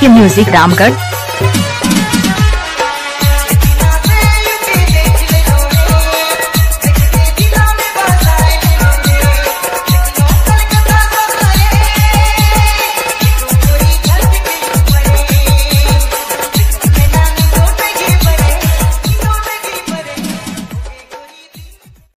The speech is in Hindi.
के म्यूज़िक रामगढ़।